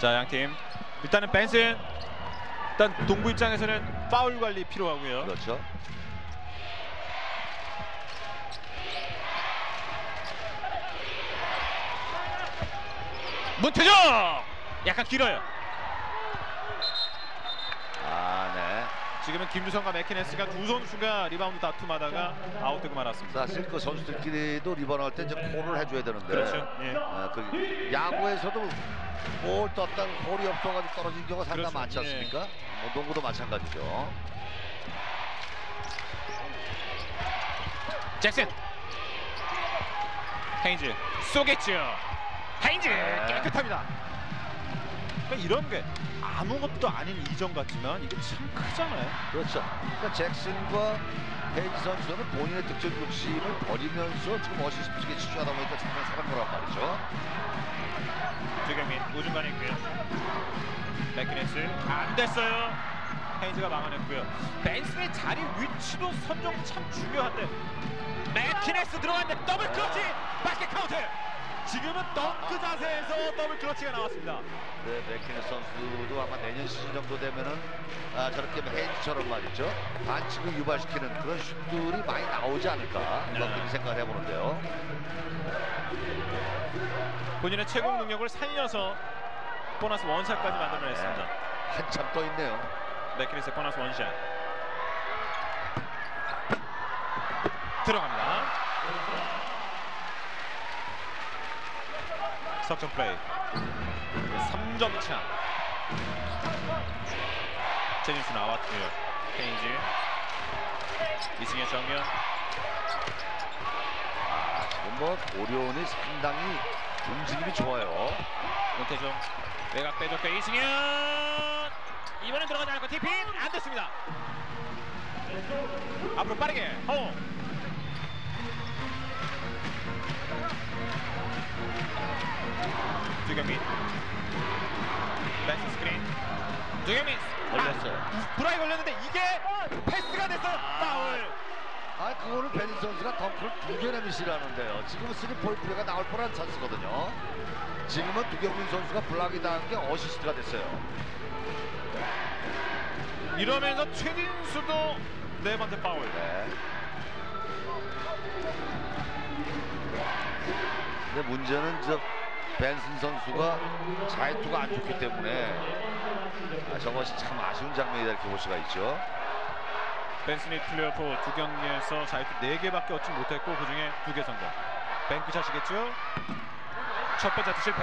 자 양팀 일단은 벤슨 일단 동부 입장에서는 파울 관리 필요하고요. 그렇죠. 문태종 약간 길어요. 아, 네. 지금은 김주성과 맥키네스가 두 선수가 리바운드 다툼하다가 아웃되고 말았습니다. 사실 그 선수들끼리도 리바운드 할때 이제 콜을 해줘야 되는데. 그렇죠. 예. 아, 그 야구에서도 볼 떴다가 볼이 없어가지고 떨어진 경우가 상당히 그렇죠. 많지 않습니까? 뭐 농구도 마찬가지죠. 잭슨 헤인즈 쏘겠죠. 헤인즈 네. 깨끗합니다. 그러니까 이런 게 아무것도 아닌 이점 같지만 이게 참 크잖아요. 그렇죠. 그러니까 잭슨과 헤인즈 선수는 본인의 득점 욕심을 버리면서 지금 어시스트 쪽에 치중하다 보니까 상당히 사는 거란 말이죠. 두경민 우중간에 있고요. 맥키네스 안 됐어요. 헤인즈가 막아냈고요. 벤슨의 자리 위치도 선정 참 중요한데 맥키네스 들어갔는데 double clutch basket count. 지금은 덩크 자세에서 double clutch가 나왔습니다. 네, 맥키네스 선수도 아마 내년 시즌 정도 되면은 아, 저렇게 헤인즈처럼 말이죠. 반칙을 유발시키는 그런 슛들이 많이 나오지 않을까 네. 뭐 그렇게 생각을 해보는데요. 본인의 최고 능력을 살려서 보너스 one shot까지 만들어냈습니다. 한참 떠 있네요. 맥키네스 보너스 one shot 들어갑니다. 석점 플레이. 3점 차. 제니스 나왔고요. 헤인즈. 이승현 정면 지금 뭐 오리온이 상당히 움직임이 좋아요. 문태종 외곽 빼줬고 이승현! 이번엔 들어가지 않고 티핀 안 됐습니다. 앞으로 빠르게. 허 두경민 벤스 스크린 두경민 걸렸어요. 아, 브라이 걸렸는데 이게 패스가 됐어요 파울 아, 그거를 벤슨 선수가 덩크를 두 개나 미스하는데요. 지금은 three point가 나올 뻔한 찬스거든요. 지금은 두경민 선수가 block이 당한 게 어시스트가 됐어요. 이러면서 최진수도 네 번째 파울 네. 근데 문제는 저 벤슨 선수가 자유투가 안 좋기 때문에 아, 저것이 참 아쉬운 장면이다 이렇게 볼 수가 있죠. 벤슨이 플레이오프 두 경기에서 자유투 4개밖에 얻지 못했고 그중에 2개 성공 bank shot이겠죠? 첫 번째 투 실패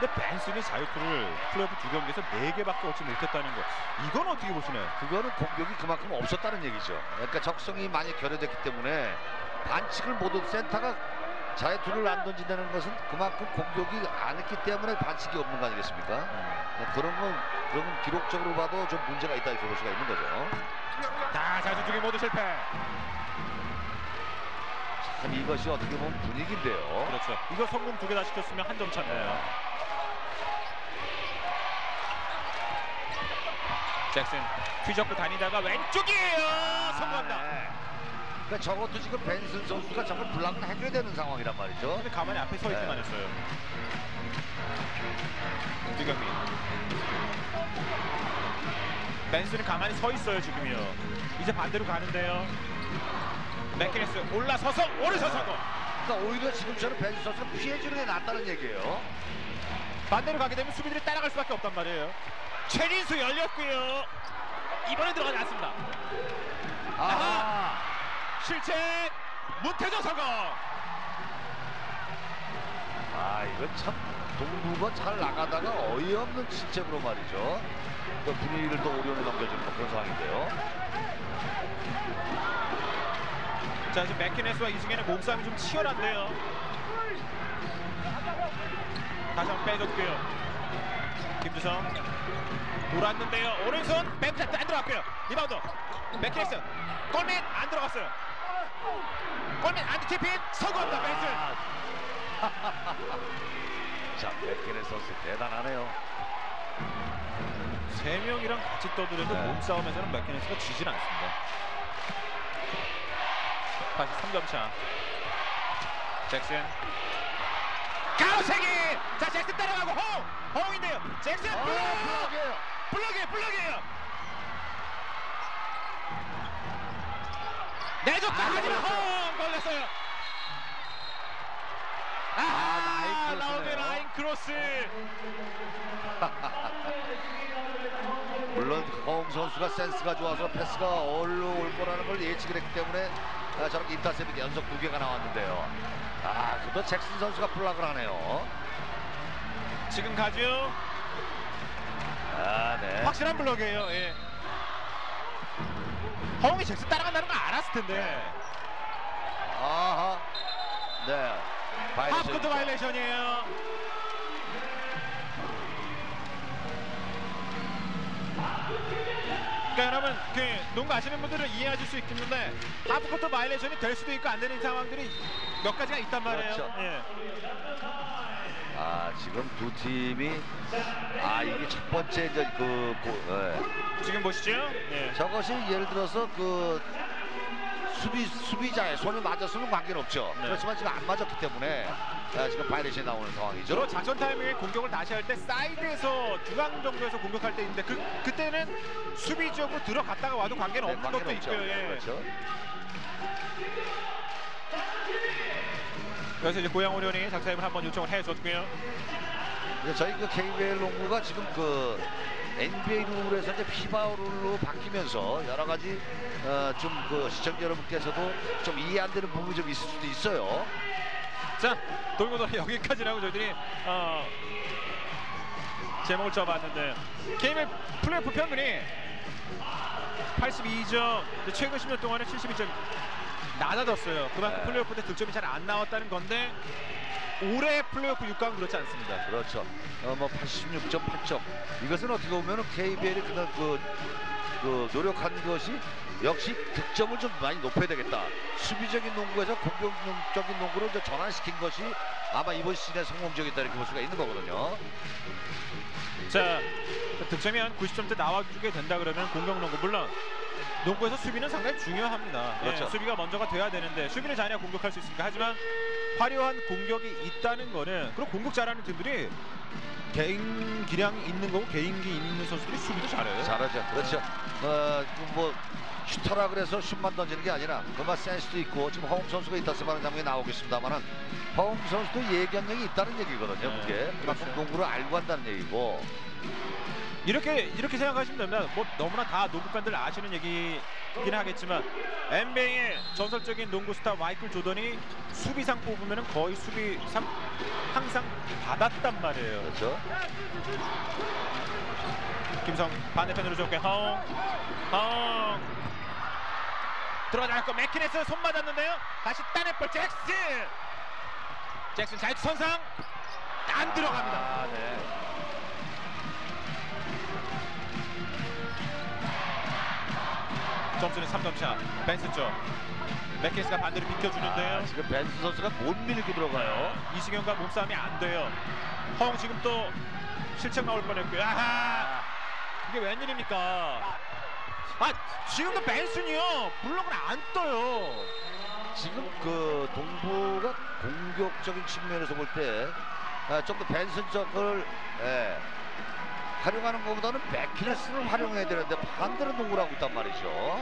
근데 벤슨이 자유투를 플레이오프 두 경기에서 4개밖에 얻지 못했다는 거 이건 어떻게 보시나요? 그거는 공격이 그만큼 없었다는 얘기죠. 그러니까 적극성이 많이 결여됐기 때문에 반칙을 못 얻, 센터가 자유투를 안 던진다는 것은 그만큼 공격이 안 했기 때문에 반칙이 없는 거 아니겠습니까? 네, 그런 건 그런 건 기록적으로 봐도 좀 문제가 있다 이렇게 볼 수가 있는 거죠. 다 자유투 두개 모두 실패 참 이것이 어떻게 보면 분위기인데요. 그렇죠 이거 성공 두 개 다 시켰으면 한 점 차인데요 잭슨 휘젓고 다니다가 왼쪽이에요 성공합니다 네. 그러니까 저것도 지금 벤슨 선수가 정말 블락을 해줘야 되는 상황이란 말이죠. 근데 가만히 앞에 서 있기만 네. 했어요. 두경민. 벤슨은 가만히 서 있어요 지금이요. 이제 반대로 가는데요. 맥키네스 올라서서 성공. 그러니까 오히려 지금처럼 벤슨 선수가 피해주는 게 낫다는 얘기예요. 반대로 가게 되면 수비들이 따라갈 수밖에 없단 말이에요. 최진수 열렸고요. 이번엔 들어가지 않습니다. 아하. 실책 문태정 성공. 아 이건 참 동부가 잘 나가다가 어이없는 실책으로 말이죠. 그 분위기를 또 오리온에 넘겨주는 뭐 그런 상황인데요. 자 지금 맥키네스와 이승현의 몸싸움이 좀 치열한데요. 다시 한번 빼줬고요. 김주성 돌았는데요. 오른손 뱀샷 안 들어갔고요. 리바운드 맥키네스 골밑 안 들어갔어요. 골밑 안티티핀 성공합니다. 벤슨. 자 백현의 선수 대단하네요. 세 명이랑 같이 떠들어도 네. 몸싸움에서는 맥키네스가 지진 않습니다. 다시 3점 차. 잭슨 가로채기 자 잭슨 따라가고 홍 홍인데요 잭슨 아, 블록 블락이에요. 블록이에요 블록이에요 아, 하지만 걸렸어요. 아, 라인 라운드. 라인 크로스 물론 허웅 선수가 센스가 좋아서 패스가 어울러 올 거라는 걸 예측을 했기 때문에 아, 저렇게 인터셉이 연속 두 개가 나왔는데요. 아, 그도 잭슨 선수가 블락을 하네요. 지금 가죠 아, 네. 확실한 블록이에요 예. 허웅이 잭슨 따라간다는 거 알았을 텐데 아하. 네. 하프코트 바이얼레이션이에요 그러니까 여러분 그 농구 아시는 분들은 이해하실 수 있겠는데 하프코트 바이얼레이션이 될 수도 있고 안 되는 상황들이 몇 가지가 있단 말이에요 그렇죠. 예. 아, 지금 두 팀이 아, 이게 첫 번째 이제 그 고- 예. 지금 보시죠 예. 저것이 예를 들어서 그 수비 수비자의 손이 맞았으면 관계는 없죠. 네. 그렇지만 지금 안 맞았기 때문에 아, 지금 바이얼레이션이 나오는 상황이죠. 주로 작전 타이밍에 공격을 다시 할 때 사이드에서 중앙 정도에서 공격할 때 있는데 그, 그때는 수비 지역으로 들어갔다가 와도 관계는 네, 없는 관계는 것도 없죠. 있고요 예. 그렇죠. 그래서 이제 고양 오련이 작사임을 한번 요청을 해줬고요 저희 그 KBL 농구가 지금 그 NBA 룰에서 이제 피바 룰로 바뀌면서 여러 가지 어, 좀그 시청자 여러분께서도 좀 이해 안 되는 부분이 좀 있을 수도 있어요. 자 돌고 돌아 여기까지라고 저희들이 어, 제목을 써봤는데 KBL 플레이오프 평균이 82점 최근 10년 동안에 72점 낮아졌어요 그만큼 네. 플레이오프 때 득점이 잘 안 나왔다는 건데 올해 플레이오프 6강은 그렇지 않습니다 그렇죠. 어, 뭐 86.8점. 이것은 어떻게 보면 KBL이 그냥 그, 그 노력한 것이 역시 득점을 좀 많이 높여야 되겠다. 수비적인 농구에서 공격적인 농구로 이제 전환시킨 것이 아마 이번 시즌의 성공적이다 이렇게 볼 수가 있는 거거든요. 자 득점이 한 90점대 나와주게 된다 그러면 공격 농구 물론 농구에서 수비는 상당히 중요합니다. 예, 그렇죠. 수비가 먼저가 돼야 되는데 수비를 잘해야 공격할 수 있으니까 하지만 화려한 공격이 있다는 거는 그리고 공격 잘하는 팀들이 개인 기량이 있는 거고 개인기 있는 선수들이 수비도 잘해요. 잘하죠. 그렇죠. 어, 그뭐 슈터라 그래서 슛만 던지는 게 아니라 그만 센스도 있고 지금 허웅 선수가 이따스 하는 장면이 나오겠습니다만은 허웅 선수도 예견력이 있다는 얘기거든요. 네, 그게 그만큼 그렇죠. 농구를 알고 한다는 얘기고 이렇게 이렇게 생각하시면 됩니다. 뭐 너무나 다 농구 팬들 아시는 얘기긴 하겠지만 NBA의 전설적인 농구 스타 마이클 조던이 수비상 뽑으면 거의 수비상 항상 받았단 말이에요. 그렇죠. 김성 반대편으로 좋게 허웅 허웅 들어갈 거 맥키네스 손 맞았는데요 다시 따내볼 잭슨 잭슨 자유투 선상 안 들어갑니다 아, 네. 점수는 3점 차. 벤슨 쪽. 맥키네스가 반대로 비켜주는데요. 아, 지금 벤슨 선수가 못 밀고 들어가요. 이승현과 몸싸움이 안 돼요. 허웅 지금 또 실책 나올 뻔했고요. 아하! 이게 웬일입니까? 아 지금도 벤슨이요 블록을 안 떠요. 지금 그 동부가 공격적인 측면에서 볼때좀더 벤슨 쪽을 예, 활용하는 것보다는 맥키네스를 활용해야 되는데 반대로 농구를 하고 있단 말이죠.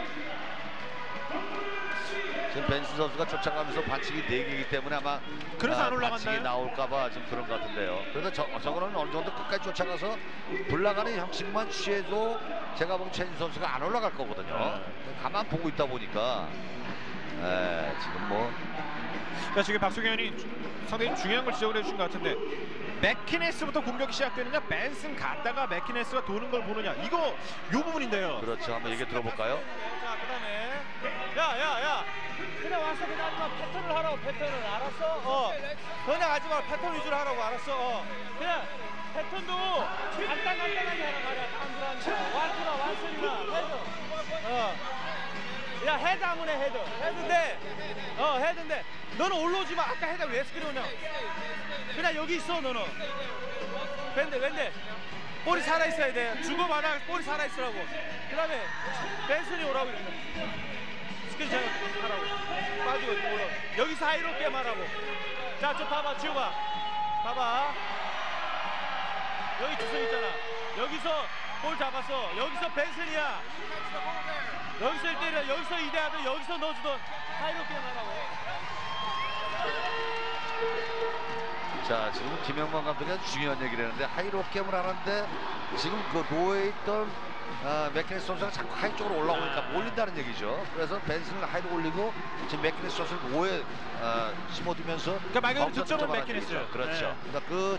지금 벤슨 선수가 쫓아가면서 반칙이 4개이기 때문에 아마 그래서 안 아, 올라갔나요? 반칙이 나올까봐 지금 그런 것 같은데요. 그래서 저, 저거는 어느 정도 끝까지 쫓아가서 불나가는 형식만 취해도 제가 보기엔 최진 선수가 안 올라갈 거거든요. 네. 가만 보고 있다 보니까 예, 지금 뭐 자 지금 박수경이 상당히 중요한 걸 지적을 해주신 것 같은데 맥키네스부터 공격이 시작되느냐 벤슨 갔다가 맥키네스가 도는 걸 보느냐 이거 요 부분인데요 그렇죠. 한번 얘기 들어볼까요? 자, 그다음에 야, 야, 야. 그냥 와서 그냥 하지 마. 패턴을 하라고 패턴을 알았어? 어. 그냥 하지 마. 패턴 위주로 하라고 알았어. 어. 그냥 패턴도 간단간단하게 하란 말이야. 다운드라니까. 완투나 완스리나 헤드. 어. 야 헤드 하면 해 헤드. 헤드인데 어 헤드인데 너는 올라오지 마. 아까 헤드 왜 스크린 오냐? 그냥 여기 있어 너는. 밴데 밴데. 볼이 살아 있어야 돼. 주고받아 볼이 살아 있으라고. 그 다음에 벤슨이 오라고 그래. 스크린 잘 하라고. 빠지고 올라. 여기서 high-low 게임하라고. 자, 저 봐봐, 지호가. 봐봐. 여기 주성 있잖아. 여기서 볼 잡았어. 여기서 벤슨이야. 여기서 1대1이야. 여기서 2대1을 여기서 넣어주든 high-low 게임 하라고. 자 지금 김영만 감독이 아주 중요한 얘기를 했는데 high-low 게임을 하는데 지금 그 low에 있던 아, 맥키네스 선수가 자꾸 high 쪽으로 올라오니까 네. 몰린다는 얘기죠. 그래서 벤슨을 high로 올리고 지금 맥키네스 선수를 low에 아, 심어두면서 그러니까 말 그대로 득점은. 얘기죠. 그렇죠. 네. 그러니까 그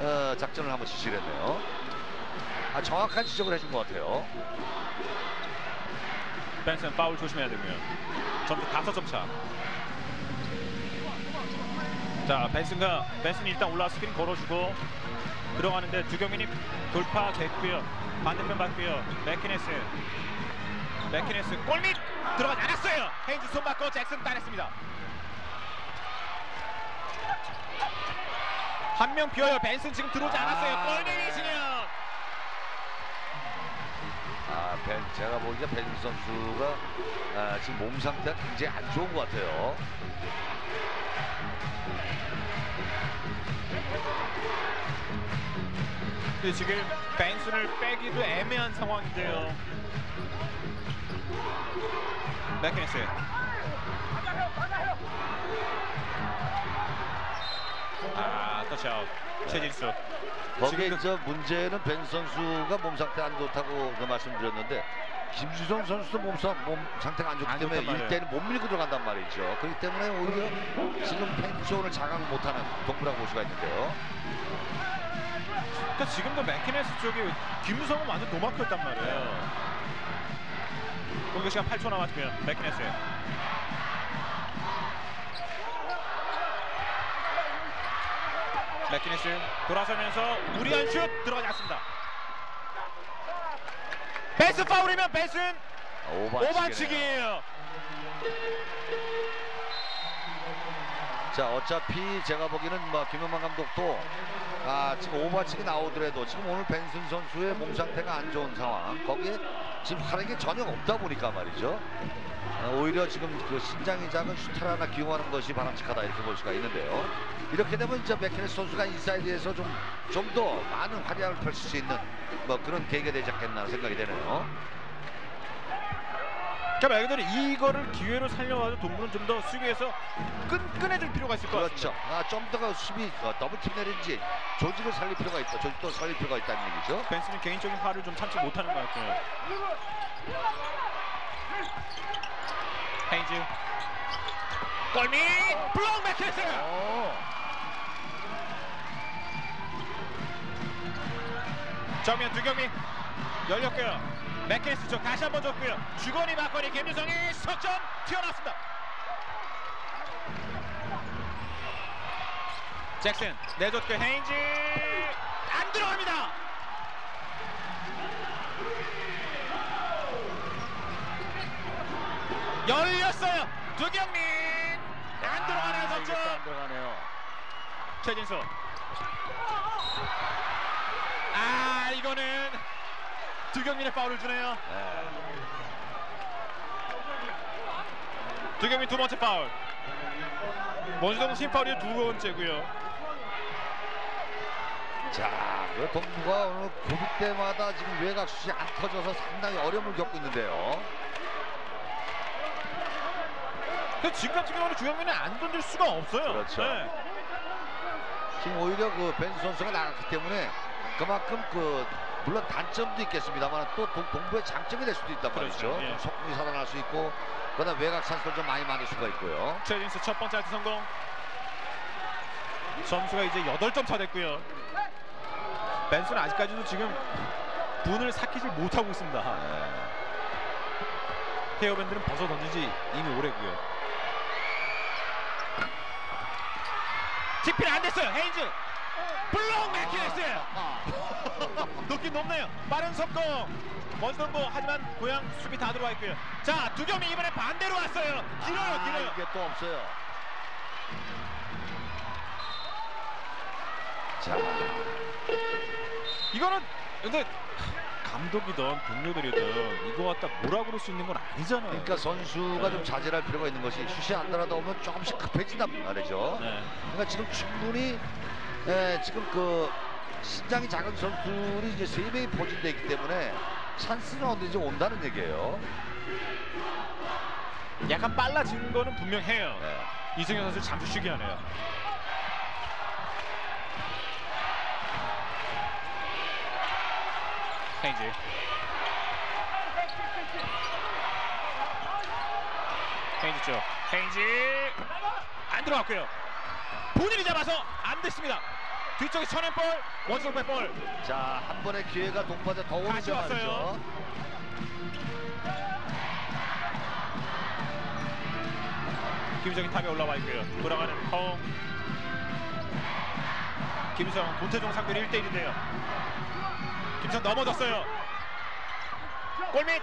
어, 작전을 한번 지시를 했네요. 아, 정확한 지적을 해준 것 같아요. 벤슨 파울 조심해야 되고요. 점수 다섯 점 차. 자, 벤슨가 벤슨이 일단 올라 스크린 걸어주고 들어가는데 두경민이 돌파됐고요. 반대편 봤고요. 맥키네스. 맥키네스 골밑 들어가지 않았어요. 헤인즈 손 맞고 잭슨 따냈습니다. 한 명 비어요. 벤슨 지금 들어오지 않았어요. 아. 골밑이 진영. 아, 벤, 제가 보기에 벤슨 선수가 아, 지금 몸 상태가 굉장히 안 좋은 것 같아요. 근데 지금 벤슨을 빼기도 애매한 상황인데요. 맥키네스. 아, 터치아웃. 최진수. 거기에 지금 저 문제는 벤 선수가 몸 상태 안 좋다고 그 말씀드렸는데 김주성 선수도 몸, 상- 몸 상태가 안 좋기 안 때문에. 일대는 못 밀고 들어간단 말이죠. 그렇기 때문에 오히려 지금 펜션을 장악 못하는 동부라고 볼 수가 있는데요. 그러니까 지금도 맥키네스 쪽이 김주성은 완전 노마크였단 말이에요. 공격 시간 8초 남았고요. 맥키네스. 맥키네스 돌아서면서 무리한 슛 들어가지 않습니다. 벤슨 파울이면 벤슨은. 오반칙이에요. 자 어차피 제가 보기에는 뭐 김영만 감독도 아 지금 오반칙이 나오더라도 지금 오늘 벤슨 선수의 몸 상태가 안 좋은 상황 거기에 지금 활약이 전혀 없다 보니까 말이죠 아, 오히려 지금 그 신장이 작은 슈터를 하나 기용하는 것이 바람직하다 이렇게 볼 수가 있는데요 이렇게 되면 이제 맥키네스 선수가 인사이드에서 좀 좀 더 많은 활약을 펼칠 수 있는 뭐 그런 계기가 되지 않겠나 생각이 되네요 그러니까 말 그대로 이거를 기회로 살려가지고 동부는 좀 더 수비에서 끈끈해질 필요가 있을 것 그렇죠. 같습니다. 아, 좀 더 수비 어, double team 내지는 조직을 살릴 필요가 있다. 조직도 살릴 필요가 있다는 얘기죠. 벤슨은 개인적인 화를 좀 참지 못하는 것 같고요. 헤인즈 골밑 블록 맥키네스 정면 두경민 열렸고요. 맥키네스 쪽 다시 한번 줬고요. 주거니 막거니 김유성이 석점 튀어나왔습니다. 잭슨 내줬고 헤인즈 안 들어갑니다. 열렸어요. 두경민 안 들어가네요 아, 석점. 안 들어가네요. 최진수. 아 이거는 두경민의 파울을 주네요. 네. 두경민 두 번째 파울. 원주동 팀 파울이 두 번째고요. 자, 그 동부가 오늘 고득 때마다 지금 외곽 슛이 안 터져서 상당히 어려움을 겪고 있는데요. 그 지금 같은 경우는 주경민은 안 던질 수가 없어요. 그렇죠. 네. 지금 오히려 그 벤스 선수가 나갔기 때문에 그만큼 그 물론 단점도 있겠습니다만 또 동, 동부의 장점이 될 수도 있단 그렇죠. 말이죠. 예. 좀 속공이 살아날 수 있고 그다음 외곽 찬스를 좀 많이 만들 수가 있고요. 최진수 첫 번째 할트 성공. 점수가 이제 8점 차 됐고요. 벤슨은 아직까지도 지금 분을 삭히지 못하고 있습니다. 네. 헤어밴드는 벗어 던진 지 이미 오래고요. TP는 안 됐어요. 헤인즈. 블록 맥키네스. 높긴 높네요. 빠른 속공. 원성고 하지만 고양 수비 다 들어와 있고요. 자 두겸이 이번에 반대로 왔어요. 길어요, 아, 길어요. 이게 또 없어요. 자, 이거는 근데 감독이든 동료들이든 이거 갖다 뭐라 그럴 수 있는 건 아니잖아요. 그러니까 선수가 좀 자제할 필요가 있는 것이 슛이 안 날아오면 조금씩 급해진단 말이죠. 네. 그러니까 지금 충분히 예, 지금 그 신장이 작은 선수들이 이제 세 명이 포진되어 있기 때문에 찬스는 언제든지 온다는 얘기예요. 약간 빨라진 거는 분명해요. 예. 이승현 선수 잠시 쉬게 하네요. 헤인지. 헤인지 쪽. 헤인지 안 들어갔고요. 본인이 잡아서 안 됐습니다. 뒤쪽에 천엔 볼, 원솔백 볼. 자, 한 번의 기회가 동반에 더 다시 오는데 왔어요. 말이죠. 김성이 탑에 올라와 있고요. 돌아가는 허웅. 김성, 도태종 상대로 1대1인데요. 김성 넘어졌어요. 골밑.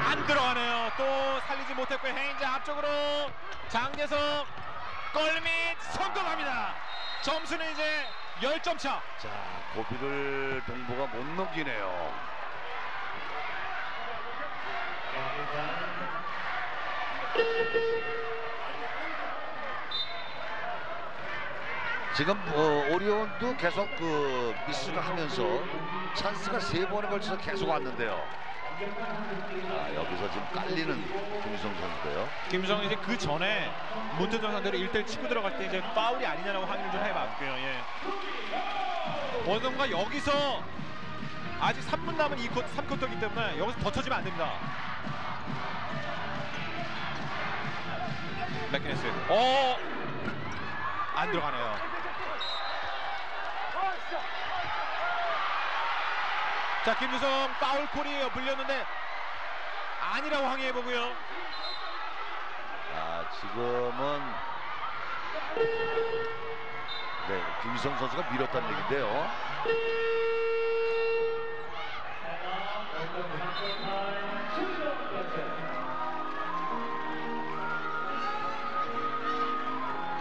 안 들어가네요. 또 살리지 못했고요. 헤인즈 앞쪽으로 장재석 골밑 성공합니다. 점수는 이제 10점 차. 자, 고비를 동부가 못 넘기네요. 지금 어, 오리온도 계속 그 미스를 하면서 찬스가 세 번에 걸쳐서 계속 왔는데요. 아, 여기서 지금 깔리는 김성 선수고요. 김성이 이제 그 전에 문태정 상대로 1대1 치고 들어갈 때 이제 파울이 아니냐라고 항의를 좀 해봤고요. 예. 원동가 여기서 아직 3분 남은 2쿼터, 3쿼터이기 때문에 여기서 더 쳐지면 안 됩니다. 맥키네스. 어! 안 들어가네요. 자, 김유성 파울콜이 불렸는데 아니라고 항의해보고요. 아, 지금은 네, 김성 선수가 밀었다는 얘기인데요.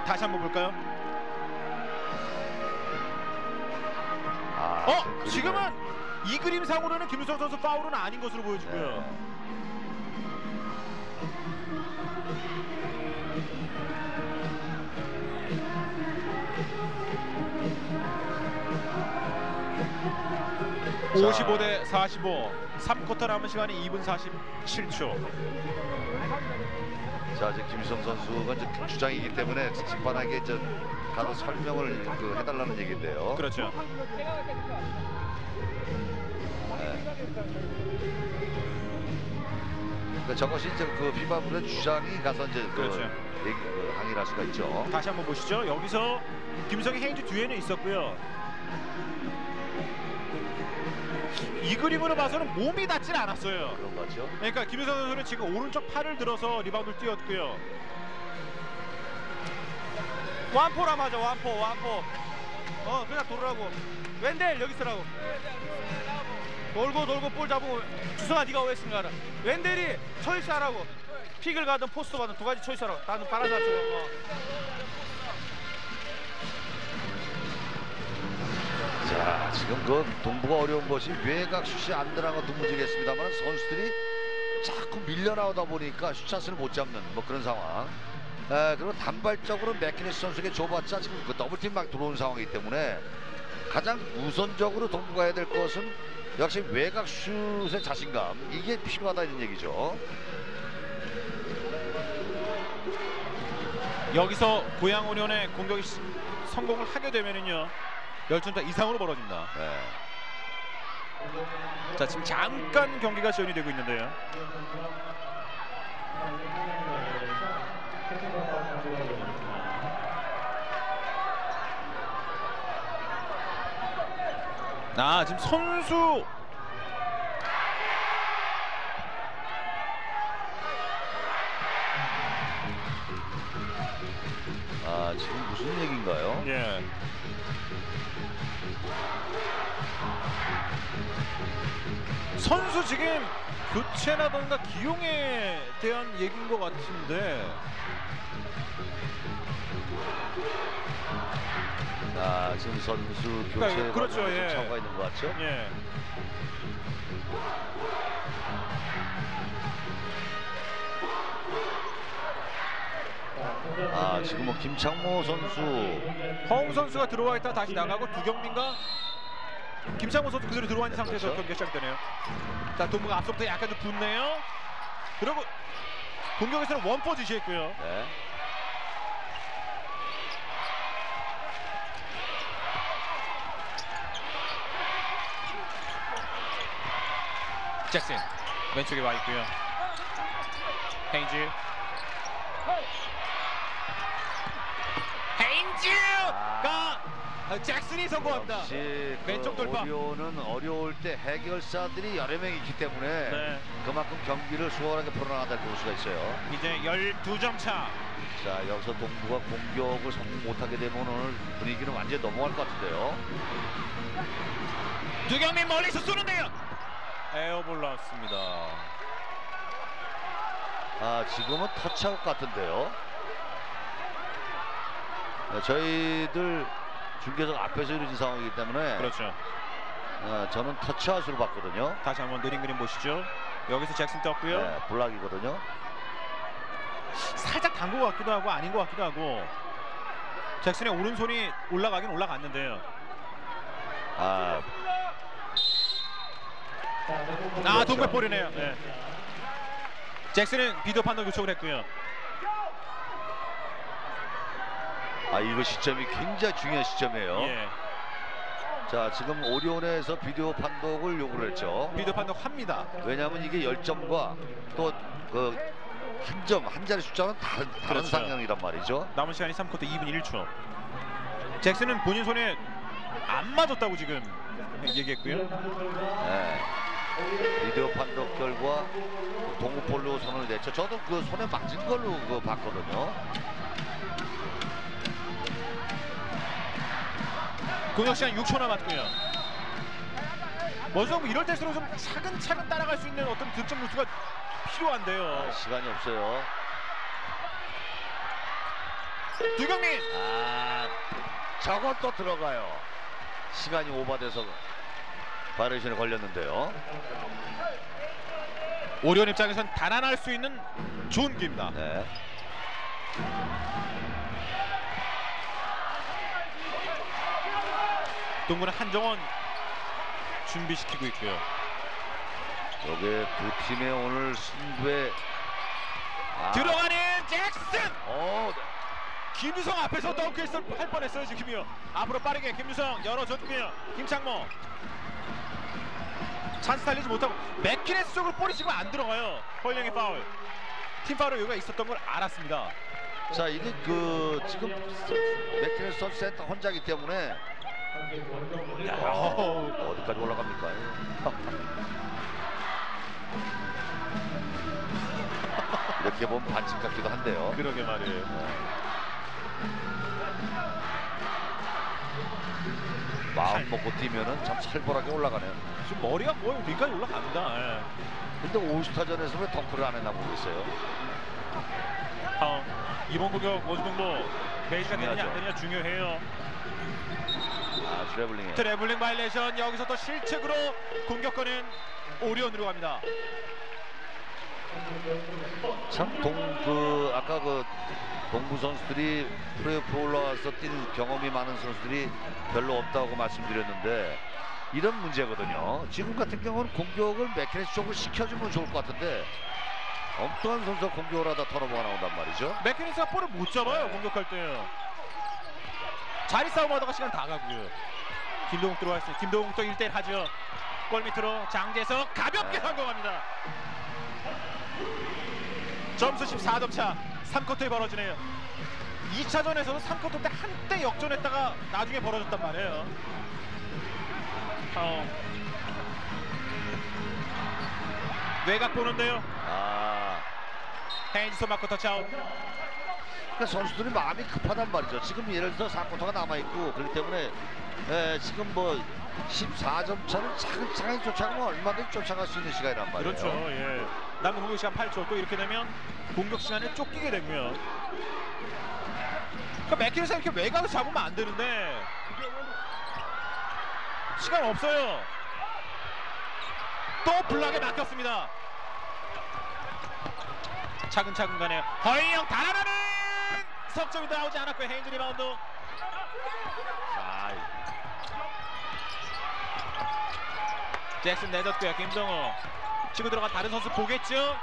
다시 한번 볼까요? 아, 어? 지금은 이 그림상으로는 김유성 선수 파울은 아닌 것으로 보여지고요. 네. 자. 55 대 45. 3쿼터 남은 시간이 2분 47초. 자, 이제 김성 선수가 이제 주장이기 때문에 심판에게 이제 가서 설명을 그 해달라는 얘기인데요. 그렇죠. 그러니까 저것이 이제 그 피바불의 주장이 가서 이제 그 그렇죠. 얘기, 그 항의를 할 수가 있죠. 다시 한번 보시죠. 여기서 김성희 헤인즈 뒤에는 있었고요. 이 그림으로 봐서는 몸이 닿질 않았어요. 그런 것 같죠. 그러니까 김유성 선수는 지금 오른쪽 팔을 들어서 리바운드를 뛰었고요. 완포라 맞아 완포 완포 어 그냥 돌으라고 웬델 여기 있으라고 돌고 돌고 볼 잡고 주성아 네가 오했으니까 알아 웬델이 하라고. 픽을 가든 포스트 가든 두 가지 하라고. 나는 바라자 쪽 어. 자, 지금 그 동부가 어려운 것이 외곽 슛이 안 들어간 것도 문제겠습니다만 선수들이 자꾸 밀려 나오다 보니까 슛 찬스를 못 잡는 뭐 그런 상황. 에, 그리고 단발적으로 맥키네스 선수에게 줘봤자 지금 그 double team 막 들어오는 상황이기 때문에 가장 우선적으로 동부가 해야 될 것은 역시 외곽 슛의 자신감 이게 필요하다는 얘기죠. 여기서 고양 오년의 공격이 시- 성공을 하게 되면은요. 열점차 이상으로 벌어집니다. 네. 자 지금 잠깐 경기가 지연이 되고 있는데요. 아 지금 선수 아 지금 무슨 얘기인가요? 예. 선수 지금 교체라던가 기용에 대한 얘기인 것 같은데 아 지금 선수 교체 그러니까 그렇죠, 예. 차가 있는 것 같죠? 예. 아 지금은 김창모 선수 허웅 선수가 들어와 있다 다시 나가고 두경민과 김창호 선수 그대로 들어와 있는 상태에서 그렇죠. 경기가 시작되네요. 자 동부가 앞서부터 약간 좀 붙네요. 그리고 공격에서는 원포 지시했고요. 네. 잭슨 왼쪽에 와 있고요. 헤인즈. 헤인즈가 잭슨이 성공합니다. 역시 그 왼쪽 돌파. 오리온은 어려울 때 해결사들이 여러 명 있기 때문에 네. 그만큼 경기를 수월하게 풀어나간다고 볼 수가 있어요. 이제 12점 차. 자 여기서 동부가 공격을 성공 못하게 되면 오늘 분위기는 완전히 넘어갈 것 같은데요. 두경민 멀리서 쏘는데요. 에어볼 나왔습니다. 아 지금은 터치아웃 같은데요. 네, 저희들 중계석 앞에서 이루어진 상황이기 때문에 그렇죠. 어, 저는 터치아웃으로 봤거든요. 다시 한번 느린 그림 보시죠. 여기서 잭슨 떴고요. 네, 블락이거든요. 살짝 담근 것 같기도 하고 아닌 것 같기도 하고 잭슨의 오른손이 올라가긴 올라갔는데요. 아 아 그렇죠. 동백 볼이네요. 네. 잭슨은 비디오 판독 요청을 했고요. 아 이거 시점이 굉장히 중요한 시점이에요. 예. 자 지금 오리온에서 비디오 판독을 요구를 했죠. 비디오 판독 합니다. 왜냐하면 이게 10점과 또그 한 점, 한 자리 숫자는 다른, 다른 그렇죠. 상황이란 말이죠. 남은 시간이 3쿼터 2분 1초. 잭슨은 본인 손에 안 맞았다고 지금 얘기했고요. 네. 비디오 판독 결과 동구폴로 손을 냈죠. 저도 그 손에 맞은 걸로 그 봤거든요. 공격 시간 6초 남았고요. 먼저 뭐 이럴 때일수록 좀 차근차근 따라갈 수 있는 어떤 득점 루트가 필요한데요. 아, 시간이 없어요. 두경민 아, 또 들어가요. 시간이 오버돼서 바이레이션에 걸렸는데요. 오리온 입장에선 달아날 수 있는 좋은 기회입니다. 네. 동구는 한정원 준비시키고 있고요. 여기 두 팀의 오늘 승부에 아, 들어가는 잭슨! 어, 김주성 앞에서 덩크했을 할 뻔했어요 지금요. 앞으로 빠르게 김주성 열어줬고요. 김창모 찬스 달리지 못하고 맥키네스 쪽으로 볼이 지금 안 들어가요. 허일영의 파울. 팀 파울 여유가 있었던 걸 알았습니다. 자 이게 그 지금 맥키네스 선수 센터 혼자기 때문에 어우, 어디까지 올라갑니까? 이렇게 보면 반칙 같기도 한데요. 그러게 말이에요. 마음 먹고 뛰면은 참 살벌하게 올라가네요. 지금 머리가 거의 위까지 올라갑니다. 예. 근데 올스타전에서 왜 덩크를 안 했나 모르겠어요. 다음 이번 공격 원주동부 베이스가 되느냐 안 중요하죠. 되느냐 중요해요. 아, 트래블링에. 트래블링 바이얼레이션 여기서 또 실책으로 공격권은 오리온으로 갑니다. 참 동 그 아까 그 동부 선수들이 플레이오프 올라와서 뛴 경험이 많은 선수들이 별로 없다고 말씀드렸는데 이런 문제거든요. 지금 같은 경우는 공격을 맥키네스 쪽으로 시켜주면 좋을 것 같은데 엉뚱한 선수가 공격을 하다 턴오버가 나온단 말이죠. 맥키네스가 볼을 못 잡아요 공격할 때요. 자리 싸움하다가 시간 다 가고요. 김동욱 들어왔어요. 김동욱 또 1대1 하죠. 골 밑으로 장재석 가볍게 네. 성공합니다. 점수 14점 차 3쿼터에 벌어지네요. 2차전에서도 3쿼터 때 한때 역전했다가 나중에 벌어졌단 말이에요. 어. 외곽 보는데요. 아, 헤인즈 소마코 터치아웃. 그러니까 선수들이 마음이 급하단 말이죠. 지금 예를 들어 4쿼터가 남아있고 그렇기 때문에 에, 지금 뭐 14점 차를 차근차근 쫓아가면 얼마든지 쫓아갈 수 있는 시간이란 말이에요. 그렇죠. 예. 남은 공격 시간 8초. 또 이렇게 되면 공격 시간에 쫓기게 되고요. 그러니까 맥키네스 이렇게 외곽을 잡으면 안 되는데 시간 없어요. 또 블락에 막혔습니다. 차근차근 가네요. 허인영 달아나는 석점이 나오지 않았고요. 헤인즈 리바운드. 자, 잭슨 내줬고요. 김정우 치고 들어간 다른 선수 보겠죠?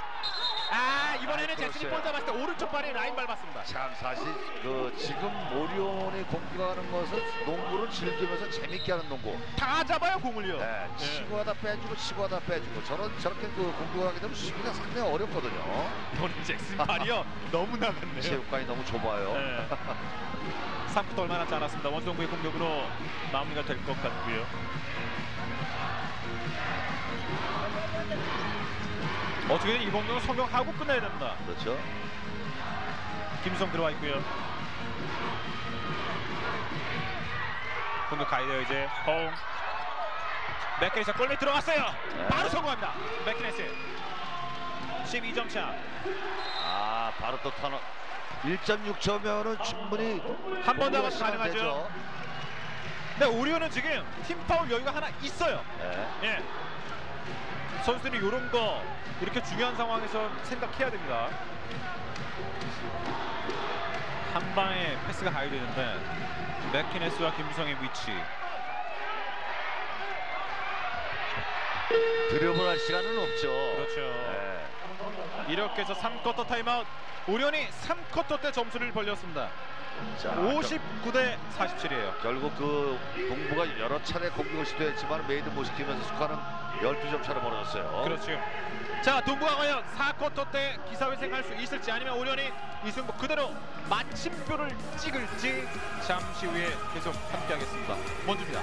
아 이번에는 아이, 잭슨이. 볼 잡았을 때 오른쪽 발에 라인 밟았습니다. 참 사실 그 지금 오리온이 공격하는 것은 농구를 즐기면서 재밌게 하는 농구. 다 잡아요 공을요. 네, 치고 하다 빼주고 치고 하다 빼주고 저런 저렇게 그 공격하게 되면 수비가 상당히 어렵거든요. 이번엔 잭슨 발이요 너무 나갔네요. 체육관이 너무 좁아요. 네. 3쿼터 얼마 남지 않았습니다. 원동부의 공격으로 마무리가 될 것 같고요. 어떻게든 이 공격은 성공하고 끝내야 됩니다. 그렇죠. 김성 들어와 있고요. 공격 돼요 이제. 허웅. 맥키네스 골밑 들어갔어요. 네. 바로 성공합니다. 맥키네스. 12점 차. 아, 바로 또 턴오버. 1.6초면은 충분히 한 번더 공격할 하면 시간 가능하죠. 근데 오리온은 지금 팀 파울 여유가 하나 있어요. 네. 예. 선수들이 이런 거 이렇게 중요한 상황에서 생각해야 됩니다. 한 방에 패스가 가야 되는데 맥키네스와 김수성의 위치. 드리블할 시간은 없죠. 그렇죠. 네. 이렇게 해서 3쿼터 타임아웃. 오리온이 3쿼터 때 점수를 벌렸습니다. 자, 59대 47이에요. 결국 그 동부가 여러 차례 공격을 시도했지만 made 못 시키면서 스코어는 12점 차로 벌어졌어요. 그렇죠. 자, 동부가 과연 4쿼터 때 기사회생할 수 있을지 아니면 오리온이 이 승부 그대로 마침표를 찍을지 잠시 후에 계속 함께하겠습니다. 먼저입니다.